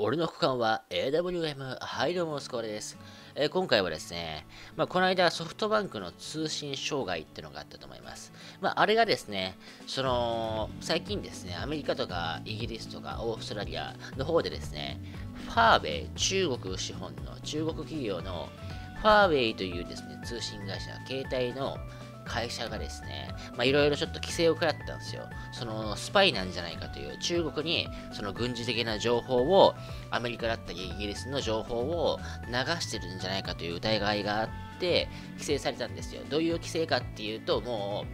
俺の区間は AWM ハイドモスコーレです、えー、今回はですね、まあ、この間ソフトバンクの通信障害ってのがあったと思います。まあ、あれがですね、その最近ですね、アメリカとかイギリスとかオーストラリアの方でですね、ファーウェイ、中国資本の中国企業のファーウェイというですね、通信会社、携帯の会社がですね、まあいろいろちょっと規制を食らったんですよ。そのスパイなんじゃないかという中国にその軍事的な情報をアメリカだったりイギリスの情報を流してるんじゃないかという疑いがあって規制されたんですよ。どういう規制かっていうとも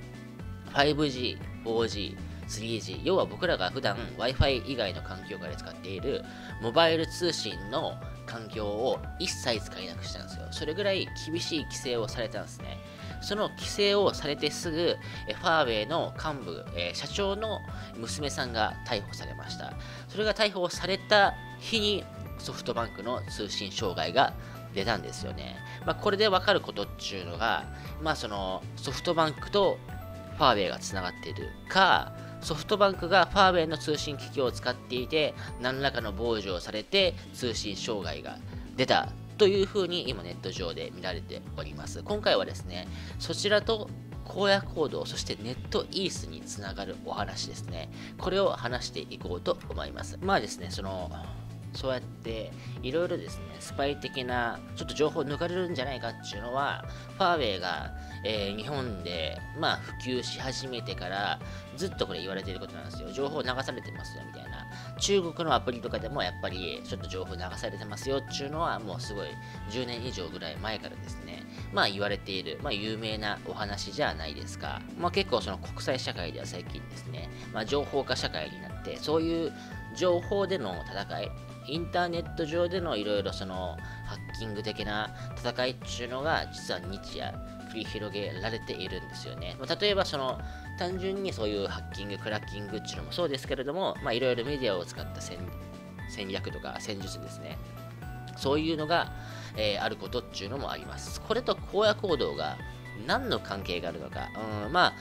う 5G、4G、3G、要は僕らが普段 Wi-Fi 以外の環境下で使っているモバイル通信の環境を一切使えなくしたんですよ。それぐらい厳しい規制をされたんですね。その規制をされてすぐ、ファーウェイの幹部、え社長の娘さんが逮捕されました。それが逮捕された日にソフトバンクの通信障害が出たんですよね。まあ、これで分かることっていうのが、まあ、そのソフトバンクとファーウェイがつながっているか、ソフトバンクがファーウェイの通信機器を使っていて、何らかの傍受をされて通信障害が出たというふうに今ネット上で見られております。今回はですね、そちらと荒野行動、そしてネットイースにつながるお話ですね。これを話していこうと思います。まあですね、その、そうやっていろいろですね、スパイ的なちょっと情報抜かれるんじゃないかっていうのは、ファーウェイが、えー、日本で、まあ、普及し始めてからずっとこれ言われていることなんですよ。情報流されてますよみたいな。中国のアプリとかでもやっぱりちょっと情報流されてますよっていうのはもうすごい10年以上ぐらい前からですね、まあ言われている、まあ有名なお話じゃないですか。まあ結構その国際社会では最近ですね、まあ情報化社会になって、そういう情報での戦い、インターネット上でのいろいろそのハッキング的な戦いっていうのが実は日夜繰り広げられているんですよね。まあ、例えばその単純にそういうハッキング、クラッキングっていうのもそうですけれども、まあいろいろメディアを使った戦略とか戦術ですね。そういうのが、えー、あることっていうのもあります。これと荒野行動が何の関係があるのか。うん、まあ、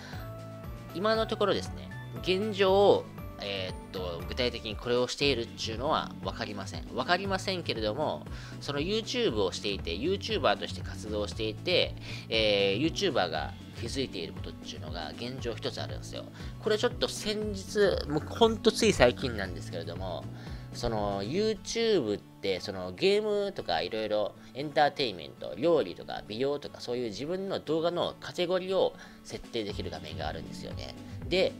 今のところですね、現状、えー、っと、具体的にこれをしているっていうのは分かりません。分かりませんけれども、その YouTube をしていて、YouTuber として活動していて、えー、YouTuber が気づいていることっていうのが現状一つあるんですよ。これちょっと先日、もうほんとつい最近なんですけれども、その YouTube ってそのゲームとかいろいろエンターテインメント、料理とか美容とかそういう自分の動画のカテゴリーを設定できる画面があるんですよね。で、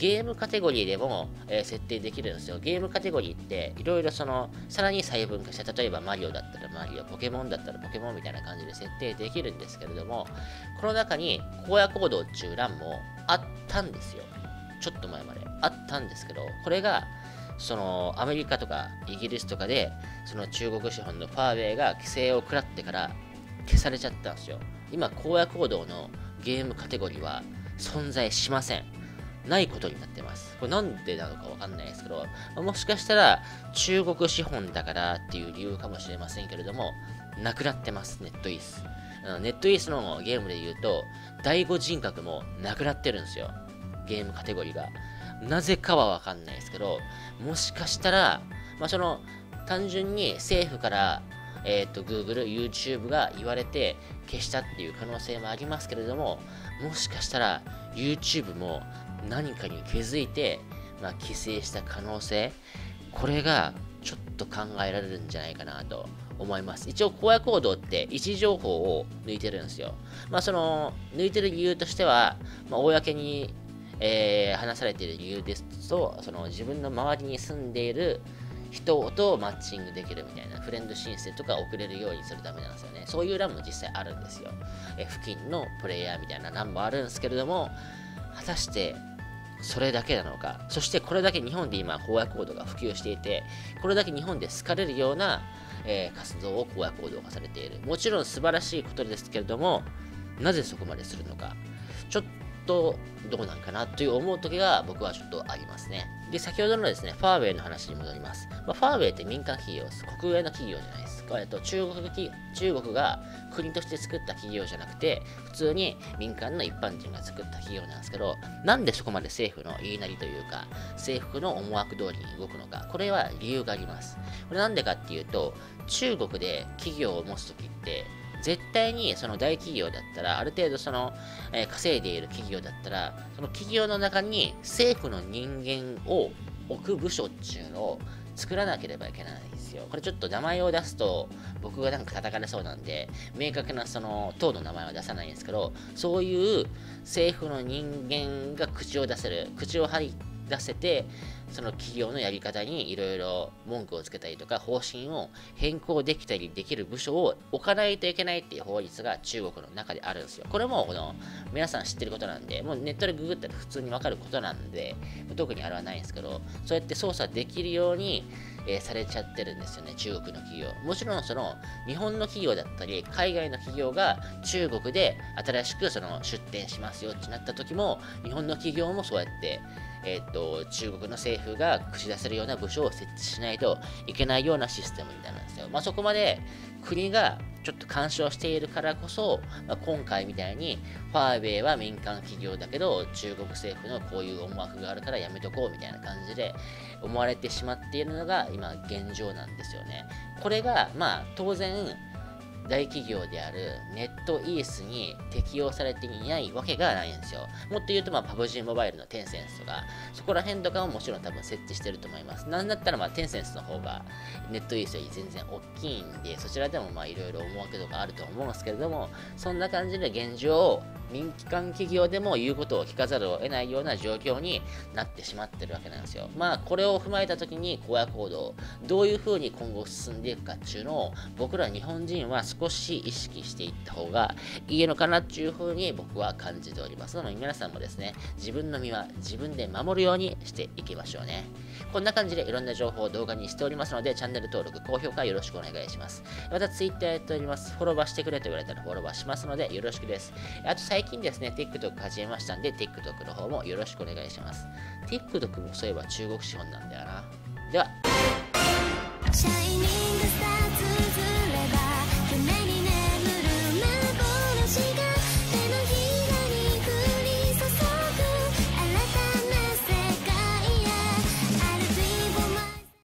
ゲームカテゴリーでも、えー、設定できるんですよ。ゲームカテゴリーっていろいろその、さらに細分化した、例えばマリオだったらマリオ、ポケモンだったらポケモンみたいな感じで設定できるんですけれども、この中に荒野行動っていう欄もあったんですよ。ちょっと前まであったんですけど、これが、そのアメリカとかイギリスとかで、その中国資本のファーウェイが規制を食らってから消されちゃったんですよ。今、荒野行動のゲームカテゴリーは存在しません。ないことになってます。これなんでなのかわかんないですけど、もしかしたら中国資本だからっていう理由かもしれませんけれども、なくなってます、ネットイース。ネットイースのゲームで言うと、第5人格もなくなってるんですよ。ゲームカテゴリーが。なぜかはわかんないですけど、もしかしたら、まあ、その、単純に政府からえっ、ー、と、Google、YouTube が言われて消したっていう可能性もありますけれども、もしかしたら YouTube も何かに気づいて、まあ、規制した可能性、これがちょっと考えられるんじゃないかなと思います。一応、荒野行動って位置情報を抜いてるんですよ。まあ、その、抜いてる理由としては、まあ、公に、えー、話されている理由ですと、その自分の周りに住んでいる人とマッチングできるみたいなフレンド申請とか送れるようにするためなんですよね。そういう欄も実際あるんですよ。え付近のプレイヤーみたいな欄もあるんですけれども、果たしてそれだけなのか、そしてこれだけ日本で今、荒野行動が普及していて、これだけ日本で好かれるような、えー、活動を荒野行動がされている。もちろん素晴らしいことですけれども、なぜそこまでするのか。ちょっとどうなんかなという思う時が僕はちょっとありますね。で、先ほどのですね、ファーウェイの話に戻ります。まあ、ファーウェイって民間企業です。国営の企業じゃないです。えっと、中国中国が国として作った企業じゃなくて、普通に民間の一般人が作った企業なんですけど、なんでそこまで政府の言いなりというか、政府の思惑通りに動くのか、これは理由があります。これなんでかっていうと、中国で企業を持つときって、絶対にその大企業だったら、ある程度その、えー、稼いでいる企業だったら、その企業の中に政府の人間を置く部署っていうのを作らなければいけないんですよ。これちょっと名前を出すと僕がなんか叩かれそうなんで、明確なその党の名前は出さないんですけど、そういう政府の人間が口を出せる、口を吐いて出せて、その企業のやり方にいろいろ文句をつけたりとか、方針を変更できたりできる部署を置かないといけないっていう法律が中国の中であるんですよ。これもこの皆さん知ってることなんで、もうネットでググったら普通にわかることなんで、特にあれはないんですけど、そうやって操作できるように、えー、されちゃってるんですよね、中国の企業。もちろんその日本の企業だったり、海外の企業が中国で新しくその出店しますよってなった時も、日本の企業もそうやってえー、っと、中国の政府が口出せるような部署を設置しないといけないようなシステムになんですよ。まあ、そこまで国がちょっと干渉しているからこそ、まあ、今回みたいに、ファーウェイは民間企業だけど、中国政府のこういう思惑があるからやめとこうみたいな感じで思われてしまっているのが今現状なんですよね。これが、まあ当然、大企業であるネットイースに適用されていないわけがないんですよ。もっと言うと、まあ、PUBG モバイルのテンセンスとか、そこら辺とかももちろん多分設置してると思います。なんだったら、まあ、テンセンスの方がネットイースより全然大きいんで、そちらでもまあいろいろ思惑とかあると思うんですけれども、そんな感じで現状、民間企業でも言うことを聞かざるを得ないような状況になってしまってるわけなんですよ。まあ、これを踏まえたときに、荒野行動、どういう風に今後進んでいくかっていうのを、僕ら日本人は少し意識していった方がいいのかなっていう風に僕は感じております。なので、皆さんもですね、自分の身は自分で守るようにしていきましょうね。こんな感じでいろんな情報を動画にしておりますので、チャンネル登録、高評価よろしくお願いします。また、Twitter やっております。フォローバーしてくれと言われたらフォローバーしますので、よろしくです。あと、最近ですね、TikTok 始めましたんで、TikTok の方もよろしくお願いします。TikTok もそういえば中国資本なんだよな。では。